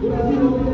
Thank